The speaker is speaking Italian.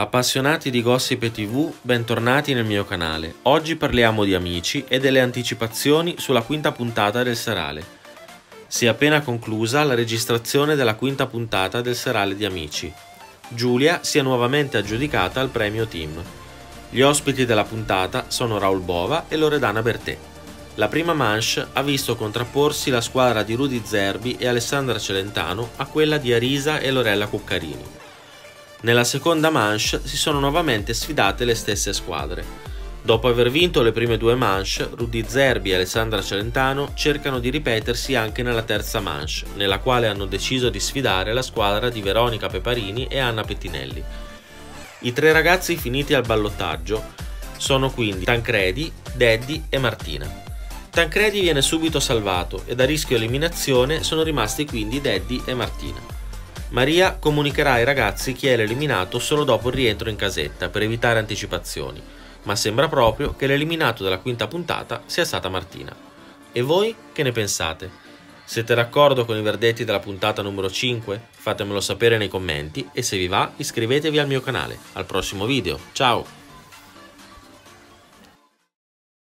Appassionati di Gossip e TV, bentornati nel mio canale. Oggi parliamo di Amici e delle anticipazioni sulla quinta puntata del serale. Si è appena conclusa la registrazione della quinta puntata del serale di Amici. Giulia si è nuovamente aggiudicata al premio team. Gli ospiti della puntata sono Raul Bova e Loredana Bertè. La prima manche ha visto contrapporsi la squadra di Rudy Zerbi e Alessandra Celentano a quella di Arisa e Lorella Cuccarini. Nella seconda manche si sono nuovamente sfidate le stesse squadre. Dopo aver vinto le prime due manche, Rudy Zerbi e Alessandra Celentano cercano di ripetersi anche nella terza manche, nella quale hanno deciso di sfidare la squadra di Veronica Peparini e Anna Pettinelli. I tre ragazzi finiti al ballottaggio sono quindi Tancredi, Daddy e Martina. Tancredi viene subito salvato e da rischio eliminazione sono rimasti quindi Daddy e Martina. Maria comunicherà ai ragazzi chi è l'eliminato solo dopo il rientro in casetta per evitare anticipazioni, ma sembra proprio che l'eliminato della quinta puntata sia stata Martina. E voi che ne pensate? Siete d'accordo con i verdetti della puntata numero 5? Fatemelo sapere nei commenti e se vi va iscrivetevi al mio canale. Al prossimo video, ciao!